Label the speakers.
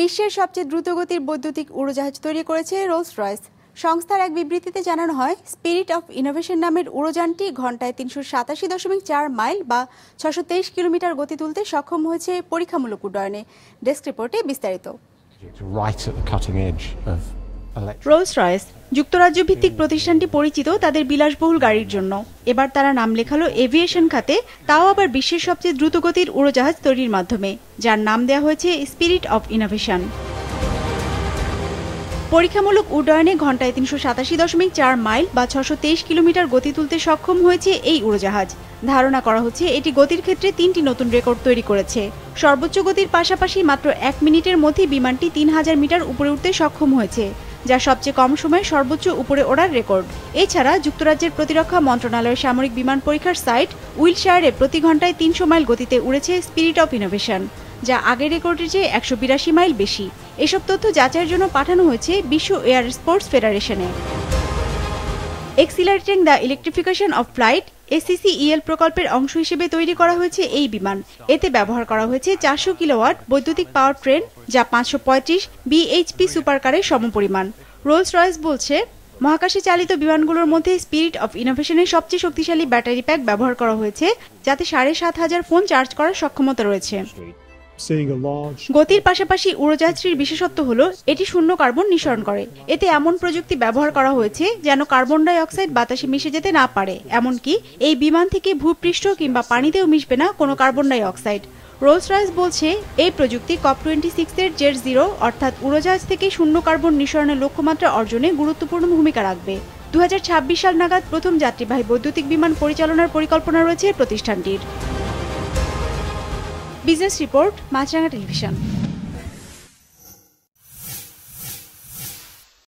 Speaker 1: বিশ্বের সবচেয়ে দ্রুতগতির বৈদ্যুতিক উড়োজাহাজ তৈরি করেছে রোলস রয়েস সংস্থার এক বিবৃতিতে জানানো হয় স্পিরিট অফ ইনোভেশন নামের উড়োযানটি ঘন্টায় তিনশো সাতাশি দশমিক চার মাইল বা ছশো তেইশ কিলোমিটার গতি তুলতে সক্ষম হয়েছে পরীক্ষামূলক উড্ডয়নে। ডেস্ক রিপোর্টে বিস্তারিত। রোলস রয়েস যুক্তরাজ্য ভিত্তিক প্রতিষ্ঠানটি পরিচিত তাদের বিলাসবহুল গাড়ির জন্য। এবার তারা নাম লেখালো এভিয়েশন খাতে তাও আবার বিশ্বের সবচেয়ে দ্রুতগতির উড়োজাহাজ তৈরির মাধ্যমে যার নাম দেওয়া হয়েছে স্পিরিট অফ ইনোভেশন পরীক্ষামূলক উড্ডয়নে ঘন্টায় তিনশো সাতাশি দশমিক চার মাইল বা ছশো তেইশ কিলোমিটার গতি তুলতে সক্ষম হয়েছে এই উড়োজাহাজ। ধারণা করা হচ্ছে এটি গতির ক্ষেত্রে তিনটি নতুন রেকর্ড তৈরি করেছে। সর্বোচ্চ গতির পাশাপাশি মাত্র এক মিনিটের মধ্যে বিমানটি তিন হাজার মিটার উপরে উঠতে সক্ষম হয়েছে। যা সবচেয়ে কম সময়ে সর্বোচ্চ উপরে ওড়ার রেকর্ড। এছাড়া যুক্তরাজ্যের প্রতিরক্ষা মন্ত্রণালয়ের সামরিক বিমান পরীক্ষার সাইট উইলশায়ারে প্রতি ঘন্টায় তিনশো মাইল গতিতে উড়েছে স্পিরিট অফ ইনোভেশন যা আগের রেকর্ডের চেয়ে একশো বিরাশি মাইল বেশি। এসব তথ্য যাচাইয়ের জন্য পাঠানো হয়েছে বিশ্ব air sports ফেডারেশনে। Accelerating the electrification of flight ACCEL প্রকল্পের অংশ হিসেবে তৈরি করা হয়েছে এই বিমান। এতে ব্যবহার করা হয়েছে চারশো কিলোওয়াট বৈদ্যুতিক পাওয়ার ট্রেন, যা পাঁচশো পঁয়ত্রিশ বিএইচপি সুপারকারের সমপরিমাণ। রোলস রয়েস বলছে, মহাকাশে চালিত বিমানগুলোর মধ্যে স্পিরিট অফ ইনোভেশনের সবচেয়ে শক্তিশালী ব্যাটারি প্যাক ব্যবহার করা হয়েছে, যাতে সাড়ে সাত হাজার ফোন চার্জ করার সক্ষমতা রয়েছে। গতির পাশাপাশি উড়োজাহাজটির বিশেষত্ব হলো, এটি শূন্য কার্বন নিঃসরণ করে। এতে এমন প্রযুক্তি ব্যবহার করা হয়েছে যেন কার্বন ডাই অক্সাইড বাতাসে মিশে যেতে না পারে। এমনকি এই বিমান থেকে ভূপৃষ্ঠ কিংবা পানিতেও মিশবে না কোনো carbon dioxide Rolls Royce বলছে, এই প্রযুক্তি কপ টোয়েন্টি সিক্সের জেড জিরো, অর্থাৎ উড়োজাহাজ থেকে শূন্য কার্বন নিঃসরণের লক্ষ্যমাত্রা অর্জনে গুরুত্বপূর্ণ ভূমিকা রাখবে। দু হাজার ছাব্বিশ সাল নাগাদ প্রথম যাত্রীবাহী বৈদ্যুতিক বিমান পরিচালনার পরিকল্পনা রয়েছে প্রতিষ্ঠানটির। Business report Maasranga television.